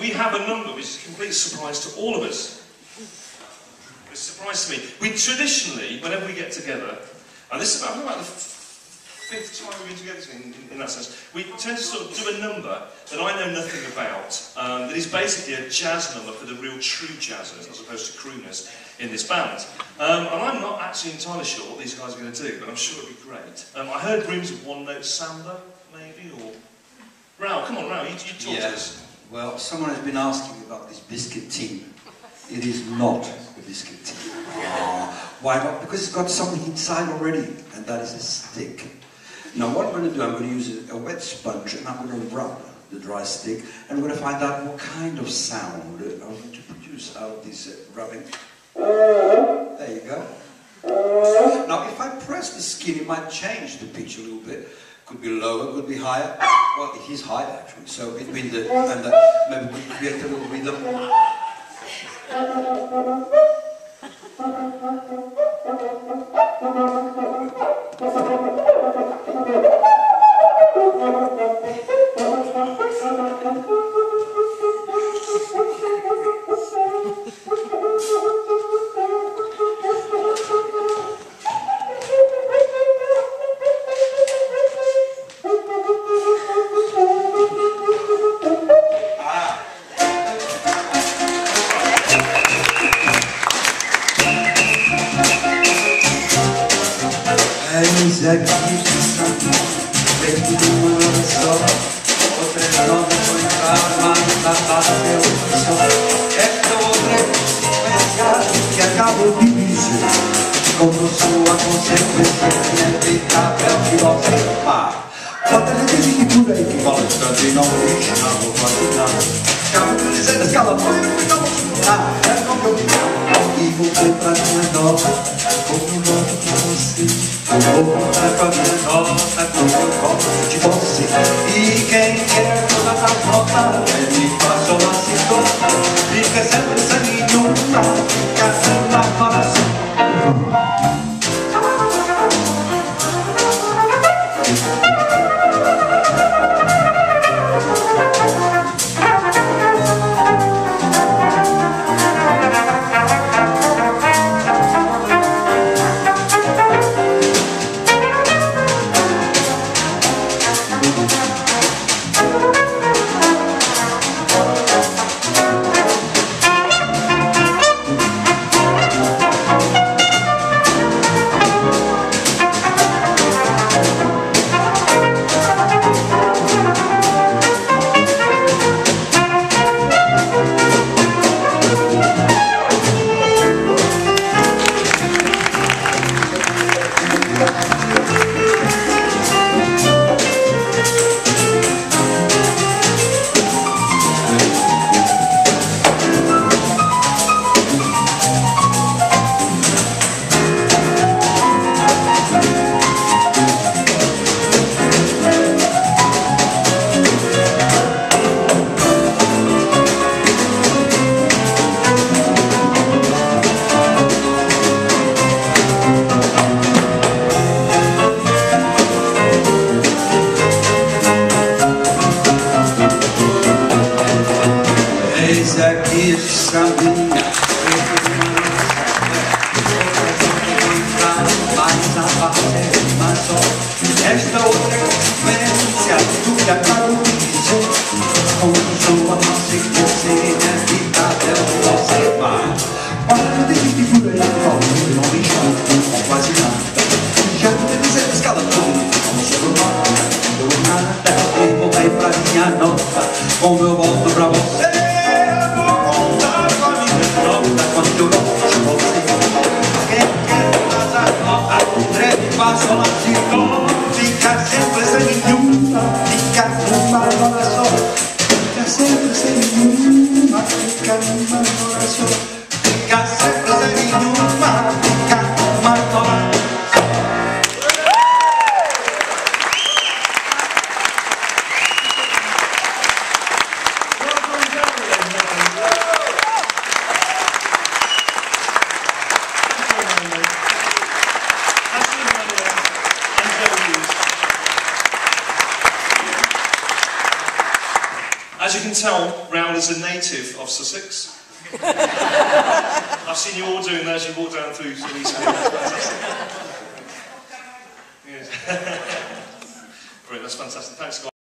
we have a number which is a complete surprise to all of us. It's a surprise to me. We traditionally, whenever we get together, and this is about, about the fifth time we've been together in, in, in, that sense, we tend to sort of do a number that I know nothing about, um, that is basically a jazz number for the real true jazzers, as opposed to crooners in this band. Um, and I'm not actually entirely sure what these guys are going to do, but I'm sure it'll be great. Um, I heard rumours of one-note samba, maybe, or... Rao, come on, Rao, you, you talk yeah. to us. Well, someone has been asking about this biscuit team. It is not a biscuit team. Why not? Because it's got something inside already, and that is a stick. Now what I'm going to do, I'm going to use a, wet sponge and I'm going to rub the dry stick and I'm going to find out what kind of sound I'm going to produce out of this uh, rubbing. There you go. Now if I press the skin, it might change the pitch a little bit could be lower, could be higher. Well, it is high actually. So between the and the, maybe we create a little rhythm. Thank Eis aqui Feito de uma só Outra nova foi para matar meu só Esta outra comercial que acabo de dizer Como sua consequência inevitável de a Falta repetir por aí que fala de tanto e não deixa na roupa de nada Acabo de dizer escala, pode me vou uma É como eu me amo, pra mim é novas é é você Morra com a minha nota, com o meu copo de posse E quem quer toda a nota, ele passa uma ciclota Fica sempre Eis aqui está minha Mas a parte mais só Esta outra conferência Tu já parou de dizer Conjunção se você é vida É você vai Olha, tem que figura aí Falando não enxergo com quase nada Já não tem dizer escala tudo Não chegou eu não deu nada Eu vou dar pra minha nota Como eu volto pra você Chica, siempre se mal corazón. Siempre se mi mal corazón. As you can tell, Raoul is a native of Sussex. I've seen you all doing that as you walk down through the these Yes. Great, that's fantastic. Thanks, guys.